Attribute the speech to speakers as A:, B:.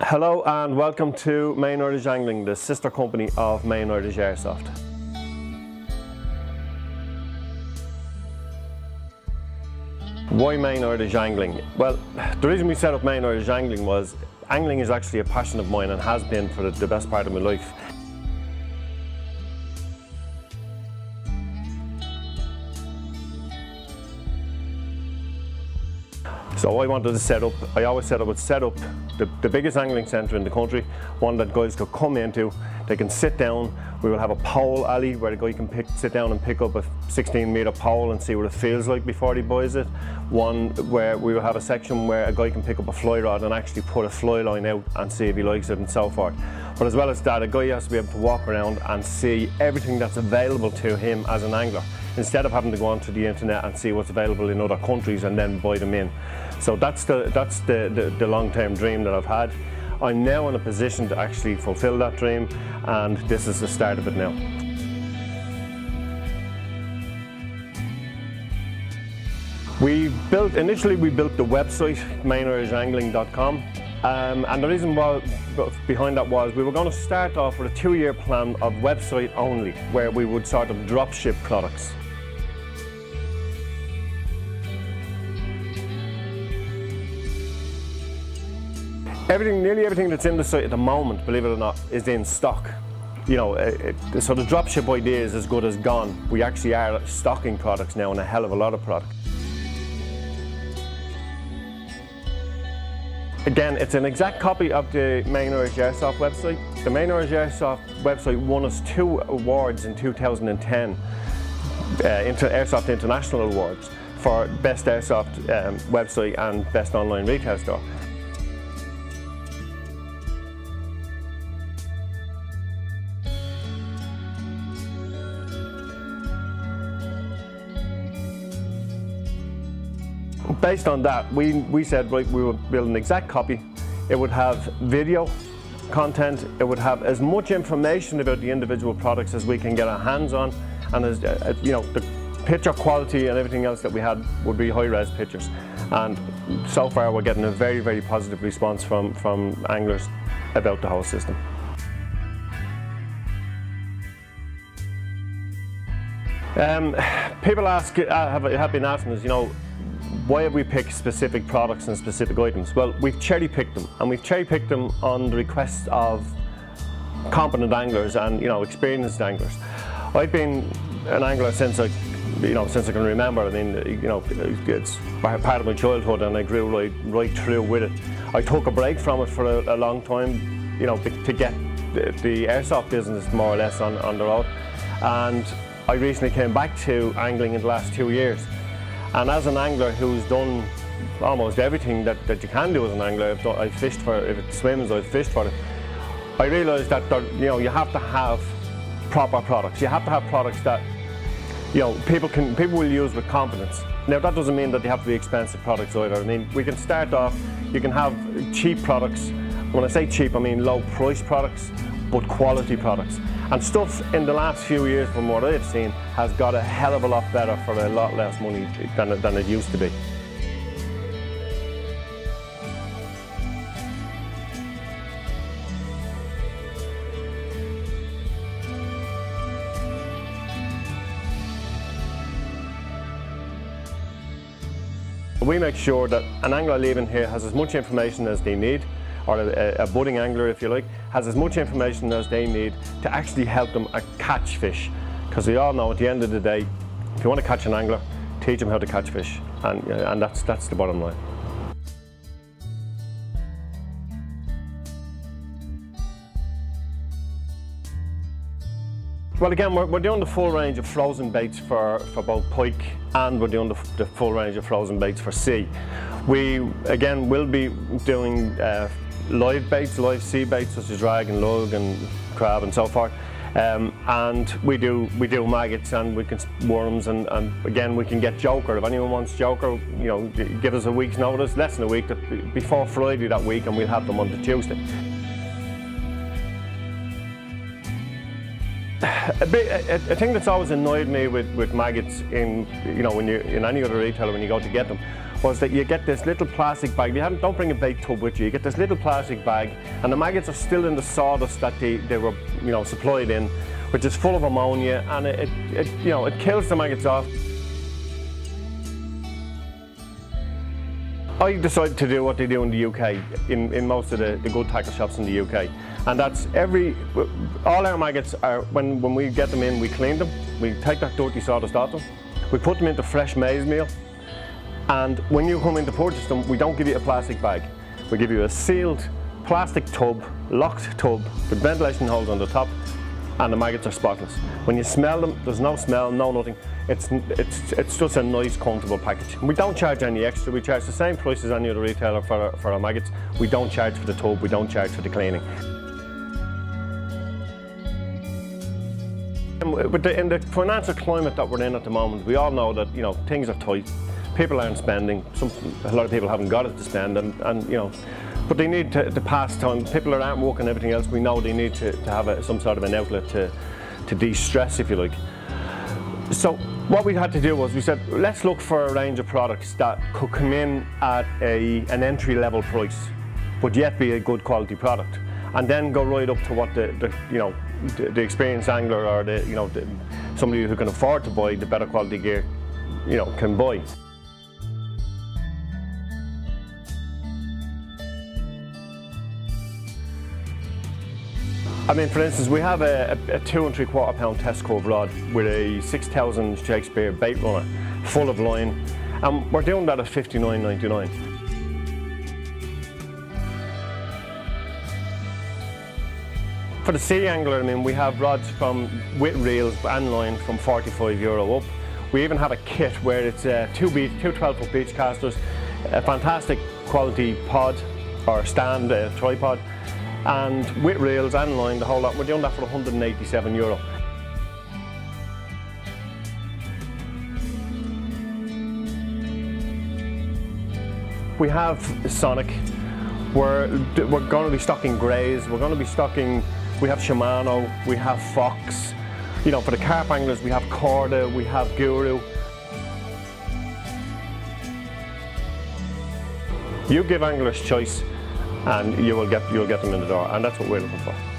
A: Hello and welcome to Main Angling, the sister company of Main Airsoft. Why Main Angling? Well, the reason we set up Main Angling was angling is actually a passion of mine and has been for the best part of my life. So I wanted to set up, I always said I would set up the, the biggest angling centre in the country, one that guys could come into, they can sit down, we will have a pole alley where the guy can pick, sit down and pick up a 16 metre pole and see what it feels like before he buys it. One where we will have a section where a guy can pick up a fly rod and actually put a fly line out and see if he likes it and so forth. But as well as that, a guy has to be able to walk around and see everything that's available to him as an angler instead of having to go onto the internet and see what's available in other countries and then buy them in. So that's the, that's the, the, the long-term dream that I've had. I'm now in a position to actually fulfill that dream and this is the start of it now. We built, initially we built the website, mainirishangling.com um, and the reason why, behind that was we were going to start off with a two-year plan of website only where we would sort of drop ship products. Everything, nearly everything that's in the site at the moment, believe it or not, is in stock. You know, it, it, so the dropship idea is as good as gone. We actually are stocking products now and a hell of a lot of products. Again, it's an exact copy of the Main Irish Airsoft website. The Main Irish Airsoft website won us two awards in 2010, uh, Inter Airsoft International Awards for Best Airsoft um, website and Best Online Retail Store. Based on that, we, we said right, we would build an exact copy. It would have video content, it would have as much information about the individual products as we can get our hands on, and as uh, you know, the picture quality and everything else that we had would be high-res pictures. And so far, we're getting a very, very positive response from from anglers about the whole system. Um, people ask, uh, have, have been asking us, you know, why have we picked specific products and specific items? Well, we've cherry picked them and we've cherry picked them on the request of competent anglers and you know experienced anglers. I've been an angler since I you know, since I can remember, I mean, you know, it's part of my childhood and I grew right, right through with it. I took a break from it for a, a long time, you know, to get the, the, airsoft business more or less on, on the road. And I recently came back to angling in the last two years. And as an angler who's done almost everything that, that you can do as an angler, I've, done, I've fished for, if it swims, I've fished for it. I realised that you know you have to have proper products. You have to have products that you know people can people will use with confidence. Now that doesn't mean that they have to be expensive products either. I mean we can start off. You can have cheap products. When I say cheap, I mean low price products, but quality products. And stuff in the last few years, from what I've seen, has got a hell of a lot better for a lot less money than, than it used to be. We make sure that an angler leaving here has as much information as they need or a, a, budding angler if you like, has as much information as they need to actually help them catch fish. Because we all know at the end of the day, if you want to catch an angler, teach them how to catch fish. And, and that's, that's the bottom line. Well again, we're, we're, doing the full range of frozen baits for, for both pike and we're doing the, the full range of frozen baits for sea. We, again, will be doing uh, live baits, live sea baits such as rag and lug and crab and so forth. Um, and we do we do maggots and we can worms and, and, again we can get joker if anyone wants joker you know give us a week's notice less than a week before Friday that week and we'll have them on the Tuesday. A, bit, a, a, thing that's always annoyed me with, with maggots in you know when you in any other retailer when you go to get them was that you get this little plastic bag. You don't bring a bait tub with you. You get this little plastic bag, and the maggots are still in the sawdust that they, they were, you know, supplied in, which is full of ammonia, and it, it, you know, it kills the maggots off. I decided to do what they do in the UK, in, in most of the, the good tackle shops in the UK. And that's every, all our maggots are, when, when we get them in, we clean them, we take that dirty sawdust off them, we put them into fresh maize meal, and when you come into purchase them, we don't give you a plastic bag. We give you a sealed plastic tub, locked tub, with ventilation holes on the top, and the maggots are spotless. When you smell them, there's no smell, no nothing. It's, it's, it's just a nice, comfortable package. We don't charge any extra. We charge the same price as any other retailer for our, for our maggots. We don't charge for the tub, we don't charge for the cleaning. The, in the financial climate that we're in at the moment, we all know that you know things are tight. People aren't spending. Some, a lot of people haven't got it to spend, and, and you know but they need to, to pass time. People that aren't working everything else, we know they need to, to have a, some sort of an outlet to, to de-stress, if you like. So what we had to do was we said, let's look for a range of products that could come in at a, an entry level price, but yet be a good quality product. And then go right up to what the, the you know, the, the, experienced angler or the, you know, the, somebody who can afford to buy the better quality gear, you know, can buy. I mean, for instance, we have a, a, a two and three quarter pound test curve rod with a 6000 Shakespeare bait runner full of line, and we're doing that at 59.99. For the sea angler, I mean, we have rods from with reels and line from 45 euro up. We even have a kit where it's uh, two, beach, two 12 foot beach casters, a fantastic quality pod or stand uh, tripod, and with reels and line, the whole lot. We're doing that for 187 euro. We have Sonik. We're, we're going to be stocking Greys. We're going to be stocking, we have Shimano, we have Fox. You know, for the carp anglers, we have Korda, we have Guru. You give anglers choice and you will get you'll get them in the door, and that's what we're looking for.